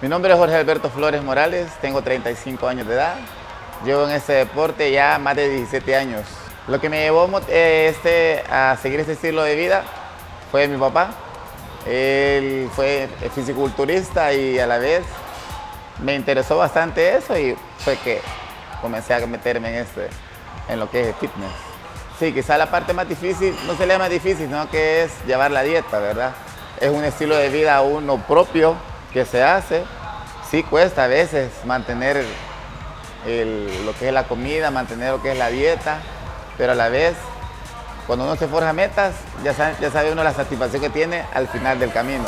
Mi nombre es Jorge Alberto Flores Morales, tengo 35 años de edad. Llevo en este deporte ya más de 17 años. Lo que me llevó eh, este, a seguir este estilo de vida fue mi papá. Él fue fisiculturista y a la vez me interesó bastante eso y fue que comencé a meterme en, este, en lo que es fitness. Sí, quizá la parte más difícil, no se le más difícil, sino que es llevar la dieta, ¿verdad? Es un estilo de vida uno propio que se hace. Sí cuesta a veces mantener lo que es la comida, mantener lo que es la dieta, pero a la vez, cuando uno se forja metas, ya ya sabe uno la satisfacción que tiene al final del camino.